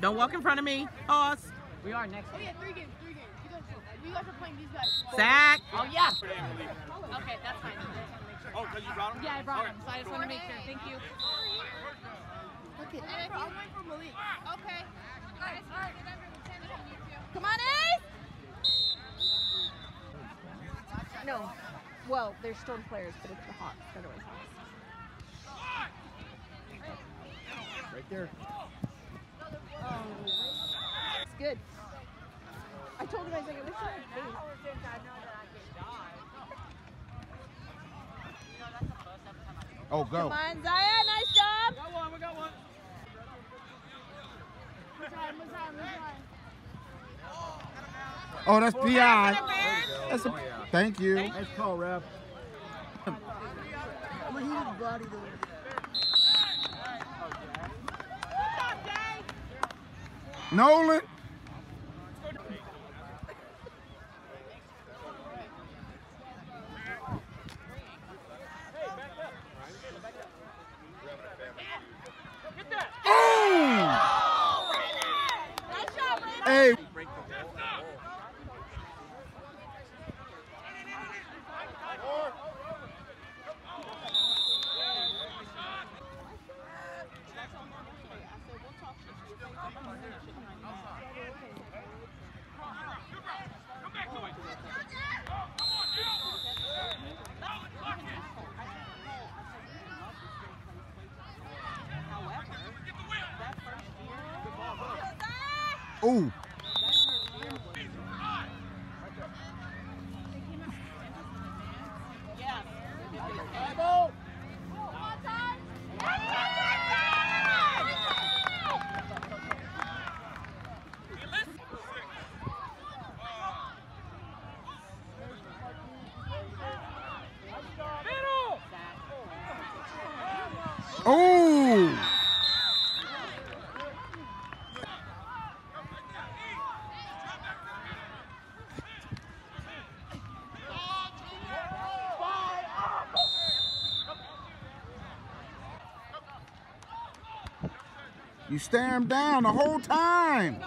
Don't walk in front of me. Pause. We are next. Oh yeah, three games, three games. You guys, you guys are playing these guys. Sack. Oh yeah. Okay, that's fine. I just want to make sure. Oh, because you brought him? Yeah, I brought him, so I just want to make sure. Thank you. Okay, I'm waiting for Malik. Okay. Come on, Ace! No. Well, they're Storm players, but it's the Hawks. Otherwise, Hawks. Right there. It's good. I told him, I was like, I wish I had faith. Oh, go. Come on, Zaya, nice job! Got one, we got one. Oh, that's PI. That's a, thank you. Nice call, ref. Nolan. Oh! Hey, oh, oh. You stare him down the whole time.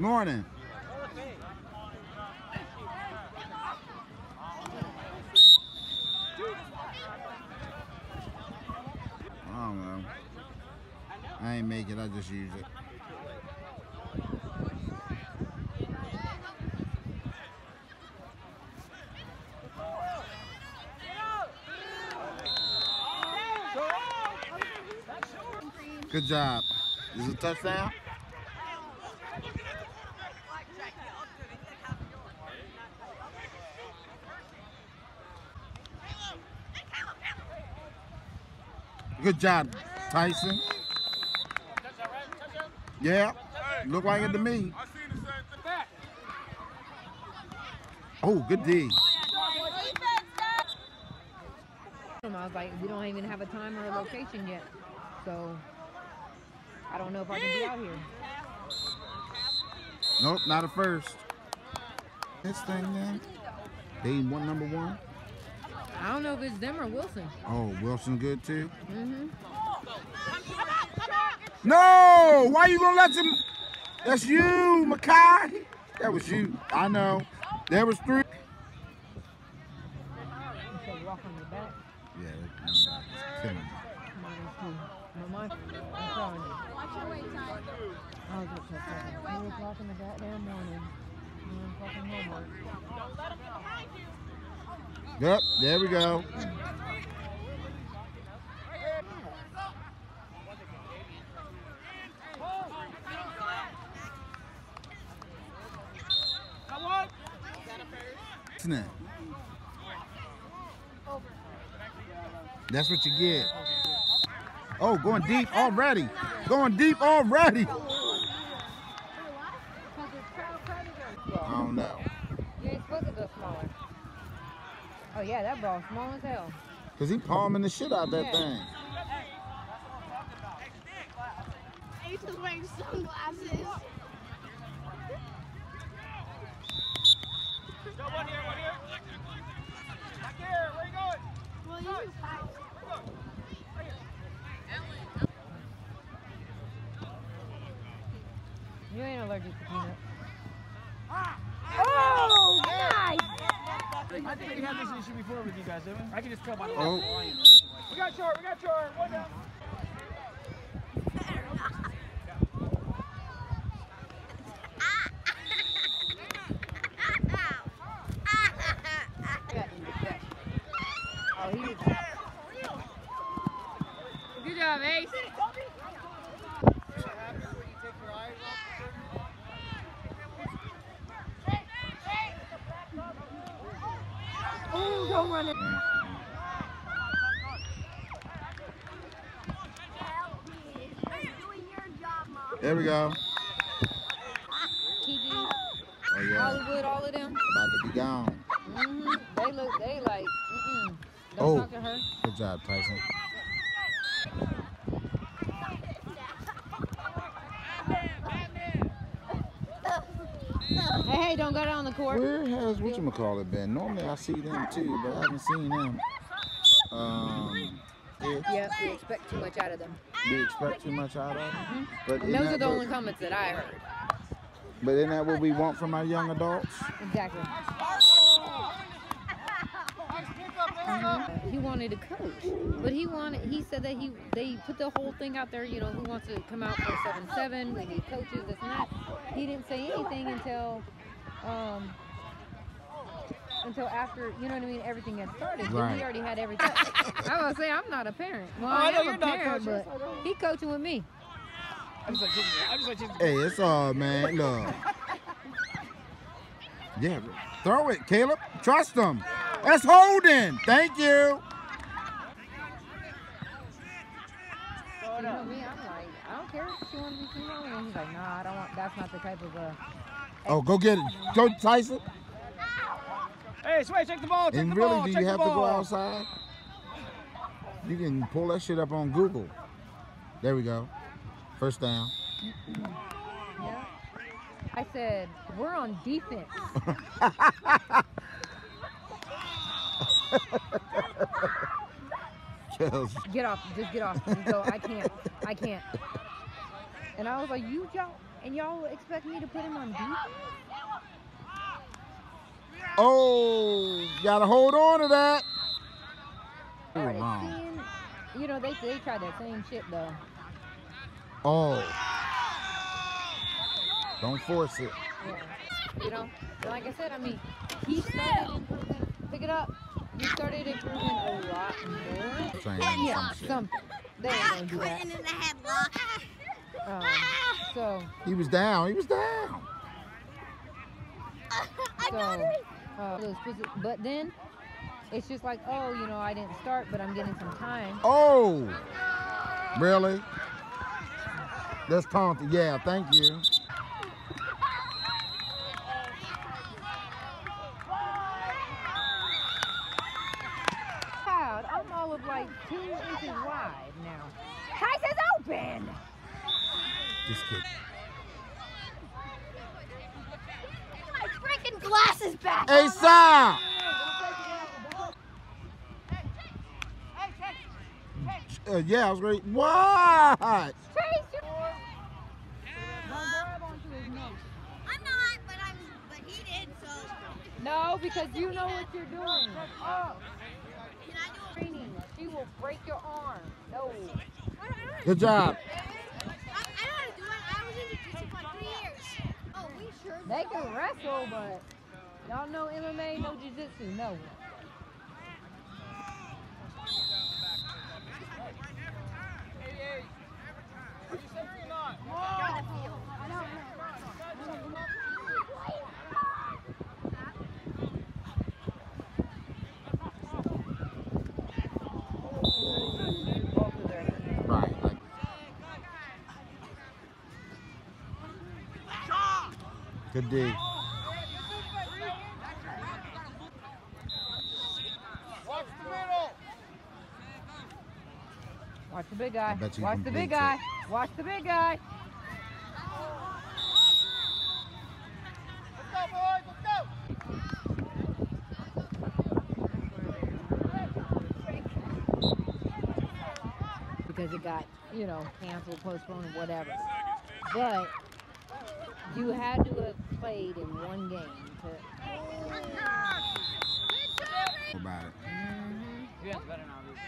Morning. I don't know. I ain't make it, I just use it. Good job. Is it a touchdown? Good job, Tyson. Yeah, look like it to me. Oh, good D. I was like, we don't even have a time or a location yet, so I don't know if I can be out here. Nope, not at first. This thing then. They want number one. I don't know if it's them or Wilson. Oh, Wilson good too. Mm-hmm. No! Why you gonna let him? That's you, Makai. That was you. I know. There was three. You said walk on your back. Yeah, that was killing me. Minus two. No, my, I'm telling you. Was up till o'clock in the goddamn morning. Doing fucking homework. Yep, there we go. Snap. That's what you get. Oh, going deep already. Going deep already. I don't know. You ain't supposed to go smaller. Oh yeah, that ball small as hell. Cause he palming the shit out that thing. Ace is wearing sunglasses. Well, you just hide. You ain't allergic to peanuts. Oh, nice! I think we had this issue before with you guys, haven't? I can just come out. Oh, We got short, we got short. One down. Oh, he was. Good job, Ace. Oh, don't run it. there we go. Kiki, Oh yeah, Hollywood, all of them. about to be gone. hmm They look, they like, mm-mm. Don't Oh. talk to her. Good job, Tyson. Hey, hey, don't go down the court. Where has whatchamacallit been? Normally I see them too, but I haven't seen them. Um, yeah, Yeah, we expect too much out of them. we expect too much out of them. But And isn't those are the what- only comments that I heard. But isn't that what we want from our young adults? Exactly. He wanted to coach, but he wanted. He said that he they put the whole thing out there. You know, who wants to come out for seven seven? We need coaches, this and that. He didn't say anything until, um, until after. You know what I mean? Everything had started. But Right. we already had everything. I was say I'm not a parent. Well, Oh, I I, know am you're a not parent, coaching. but he coaching with me. I just like changing. I just like changing. Hey, it's all man. Look. Yeah, throw it, Caleb. Trust him. That's holding. Thank you. You know me? I'm like, I don't care if she want to be female. And he's like, Nah, I don't want. That's not the type of uh. Oh, go get it. Go, Tyson. Hey, Sway, check the ball. Check And the really, ball. do you the have to go outside? You can pull that shit up on Google. There we go. First down. Yeah. I said, we're on defense. Kels. Get off. Just get off. Just go. I can't. I can't. And I was like, you y'all, and y'all expect me to put him on defense? Oh, gotta hold on to that. I Ooh, already you know, they, they tried that same shit though. Oh. Don't force it. Yeah. You know, like I said, I mean, he started improving. Pick it up. He started improving a lot more. Trying Yeah, some shit. some. They ain't gonna do that. In the headlock. Um, so, He was down. He was down. I got so, uh, but then it's just like, oh, you know, I didn't start, but I'm getting some time. Oh. Really? That's taunting. Yeah, thank you. Proud. I'm all of like two inches wide now. Tyson's open this kid. My freaking glasses back! Uh, yeah, I was great. What? No, because you know what you're doing. Can I do a training? She will break your arm. No. Good job. They can wrestle, but y'all know MMA, no jiu-jitsu, no. Right. Like, good D. Watch the big guy. I bet you Watch the big it. guy. Watch the big guy. Because it got, you know, canceled, postponed, whatever. But you had to played in one game to. About it. You guys better not lose.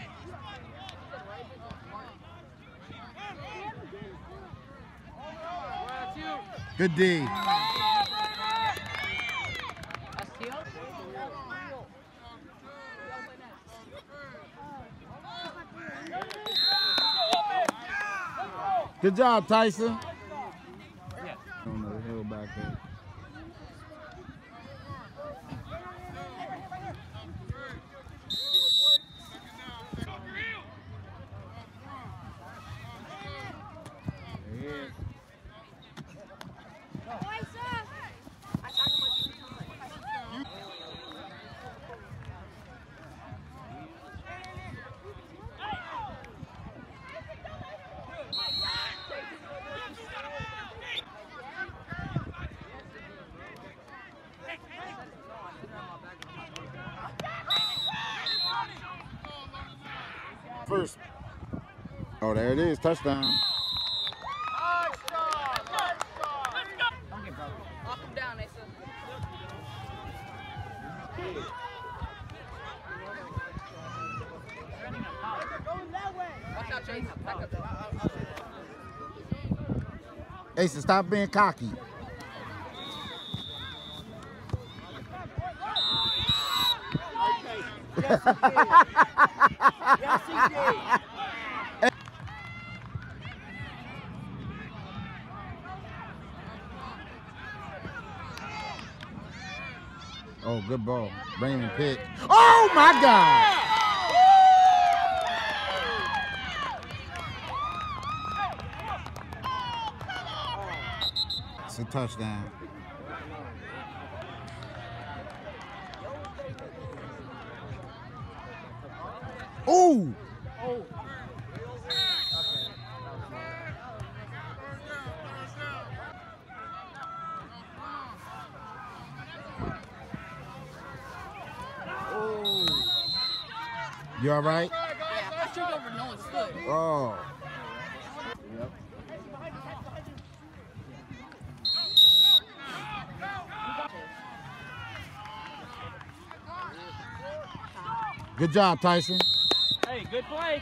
Good D. Good job, Tyson. Yeah. On the hill back there. There he is. First. Oh, there it is. Touchdown. Asa, stop being cocky. Yes, he did. Oh, good ball. Raymond Pitt. Oh, my God. It's a touchdown. Ooh! All right? I tripped over no one's foot. Oh. Good job, Tyson. Hey, good play.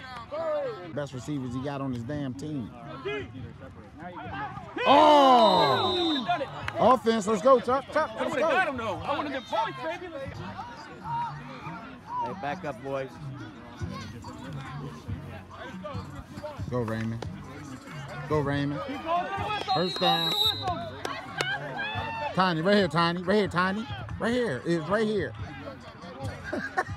Best receivers he got on his damn team. Now you get Oh! him. Would've done it. Offense, let's go, Chuck. Chuck, I let's would have got him though. I wanted the points, baby. Let's- Hey, back up, boys. Go, Raymond. Go, Raymond. First down. Tiny, right here, Tiny. Right here, Tiny. Right here. It's right here.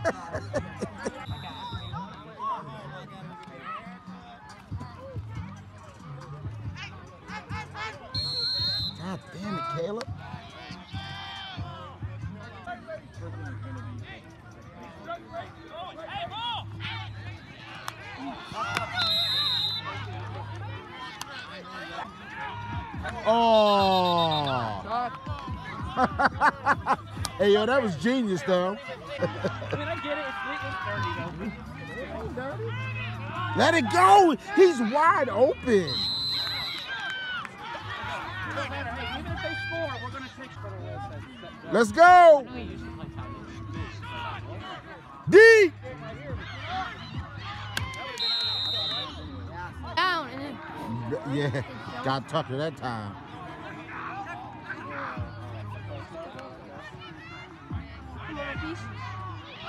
Oh. hey, yo, that was genius, though. I mean, I get it. It's, it's dirty though. Let it go. He's wide open. Doesn't matter. Hey, even if they score, we're gonna take for the rest. Let's go. I know you used to play tight end. D. Down Yeah, got Tucker that time.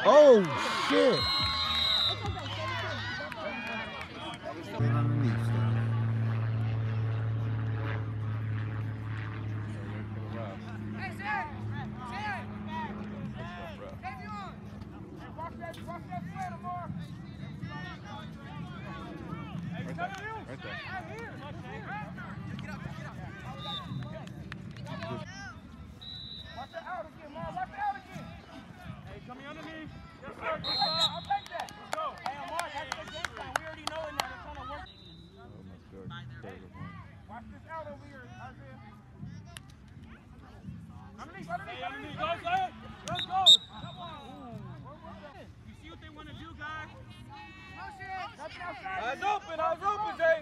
Oh shit. Been underneath stuff. Right there. Almost good. Third of one. Eyes open, eyes open, Zay.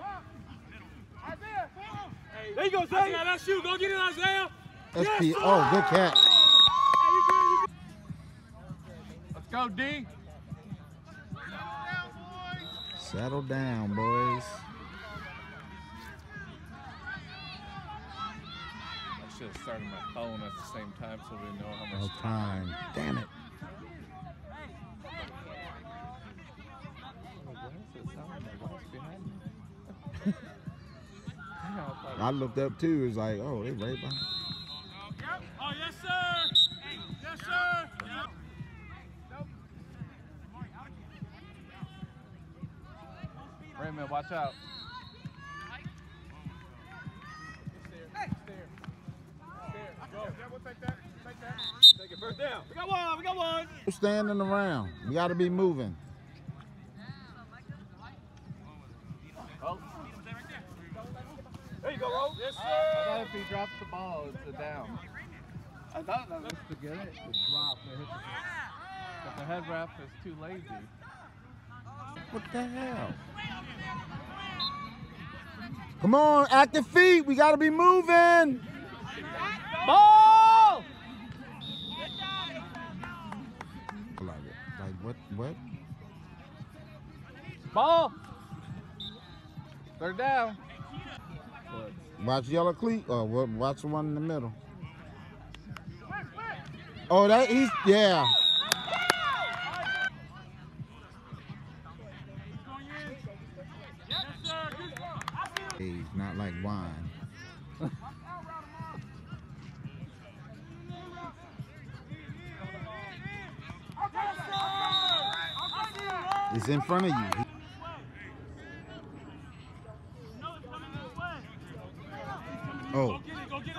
There you go, Zay. That's you. Go get it, Isaiah. SP. Oh, good catch. Let's go, D. Settle down, boys. Started my phone at the same time so we know how No much oh, time. Damn it. Oh, why does it sound like my wife's behind me? Hang on, I looked up too. It's like, oh, they right behind. Oh, yes, sir. Yes, sir. Raymond, watch out. Take it first down. We got one. We got one. We're standing around. We got to be moving. There you go, Ro. Yes, I thought if he drops the ball, it's a down. I thought that was to get it. The drop. It hit the, but the head wrap is too lazy. What the hell? Come on, active feet. We got to be moving. Ball. What? What? Ball. Third down. Watch yellow cleat. Or what? Watch the one in the middle. Oh, that he's yeah. He's not like wine. It's in front of you. Oh, Get it. Go get it.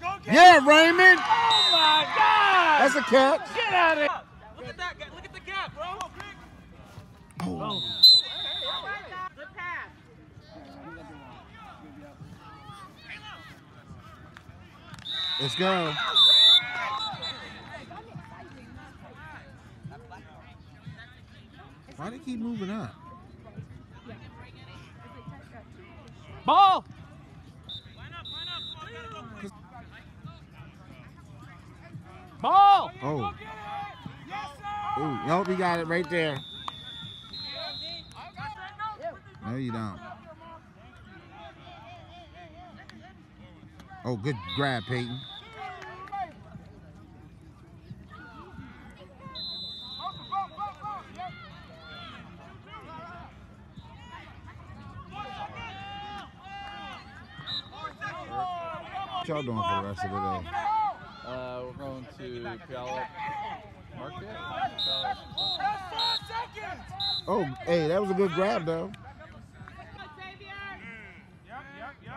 Go get it. yeah, Raymond. Oh my God. That's a catch. Get out of here. Look at that. Look at the gap, bro. Oh. Good pass. Let's go. Why do they keep moving up? Ball. Ball. Oh. Oh, nope, you got it right there. No, you don't. Oh, good grab, Peyton. What y'all doing for the rest of the day? Uh, we're going to Puyallup Market. Oh, hey, that was a good grab, though. Yep, yep, yep.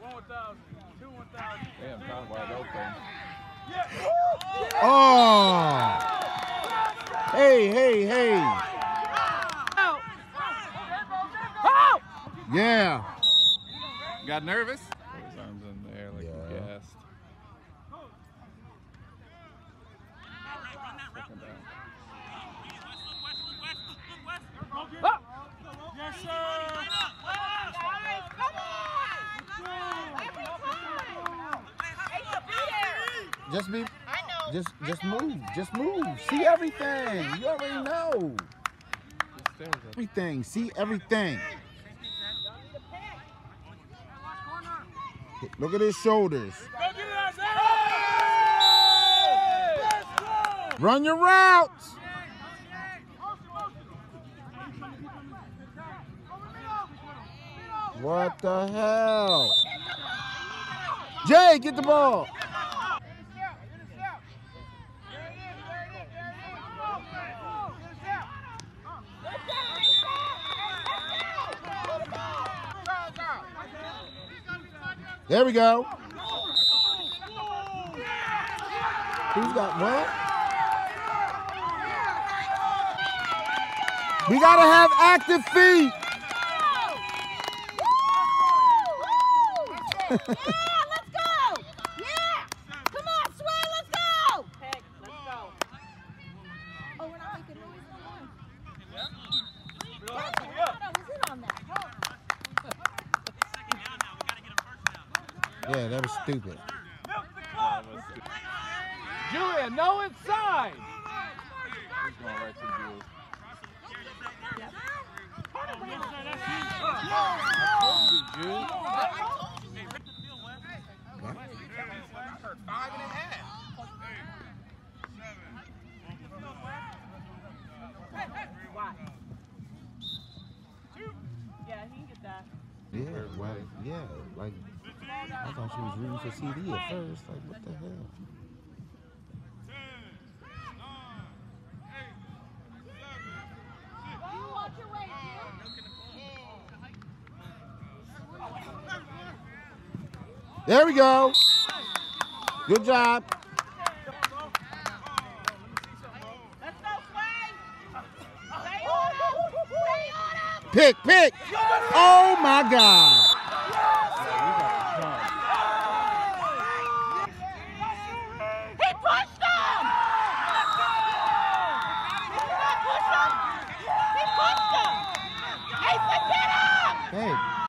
One 1,000. Two 1,000. Damn, not wide open. Oh! Hey, hey, hey! Yeah! Got nervous? Put his arms in the air like Yeah. he gassed. Second down. Yes, sir. Just be, I know. just, just move, just move. See everything. You already know He stares at everything. See everything. Look at his shoulders. Run your routes. What the hell? Jay, get the ball. There we go. Who's got what? We gotta have active feet. yeah, let's go! Yeah! Come on, Sway, let's go! Peg, let's go. Oh, we're not making noise no more. Damn it, I thought I was in on that. Yeah, that was stupid. Julian, no inside. He's going right to Julian. I told you, Five and a half. Yeah, he can get that. Yeah, well, yeah, like I thought she was rooting for CD at first. Like, what the hell? There we go. Good job. Pick, pick. Oh my God.